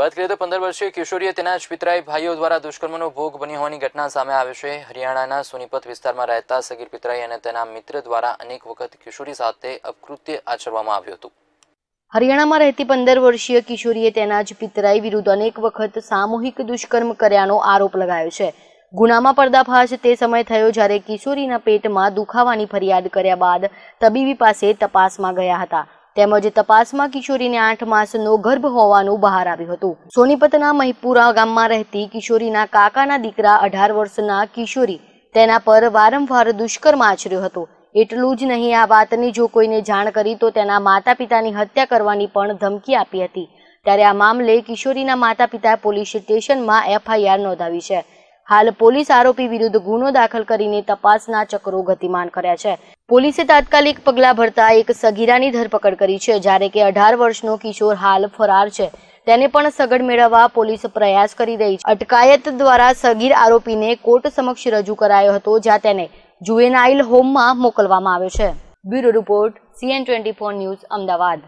વાત કરીએ તો પંદર વર્ષીય કિશોરીએ તેના જ પિતરાઈ ભાઈઓ દ્વારા દુષ્કર્મનો ભોગ બની હોવાની ઘટના સામે આવે છે. હરિયાણાના સોનીપત વિસ્તારમાં રહેતા સગીર પિતરાઈ અને તેના મિત્ર દ્વારા અનેક વખત કિશોરી સાથે અપકૃત્ય આચરવામાં આવ્યું હતું. હરિયાણામાં રહેતી પંદર વર્ષીય કિશોરીએ તેના જ પિતરાઈ વિરુદ્ધ અનેક વખત સામૂહિક દુષ્કર્મ કર્યાનો આરોપ લગાવ્યો છે. ગુનામાં પર્દાફાશ તે સમય થયો જ્યારે કિશોરીના પેટમાં દુખાવાની ફરિયાદ કર્યા બાદ તબીબી પાસે તપાસમાં ગયા હતા. તેમજ તપાસમાં કિશોરીને આઠ માસનો ગર્ભ હોવાનું બહાર આવ્યું હતું. સોનીપતના મહીપુરા ગામમાં રહેતી કિશોરીના કાકાના દીકરા અઢાર વર્ષના કિશોરી તેના પર વારંવાર દુષ્કર્મ આચર્યો હતો. એટલું જ નહીં, આ વાતની જો કોઈને જાણ કરી તો તેના માતા પિતાની હત્યા કરવાની પણ ધમકી આપી હતી. ત્યારે આ મામલે કિશોરીના માતા પિતા પોલીસ સ્ટેશનમાં એફઆઈઆર નોંધાવી છે. હાલ પોલીસ આરોપી વિરુદ્ધ ગુનો દાખલ કરીને તપાસના ચક્રો ગતિમાન કર્યા છે. પોલીસે તાત્કાલિક પગલાં ભરતા એક સગીરાની ધરપકડ કરી છે. જ્યારે કે અઢાર વર્ષનો કિશોર હાલ ફરાર છે. તેને પણ સગડ મેળવવા પોલીસ પ્રયાસ કરી રહી છે. અટકાયત દ્વારા સગીર આરોપીને કોર્ટ સમક્ષ રજૂ કરાયો હતો, જ્યાં તેને જુએનાઇલ હોમમાં મોકલવામાં આવ્યો છે. Bureau report, CN twenty news, Ahmedabad.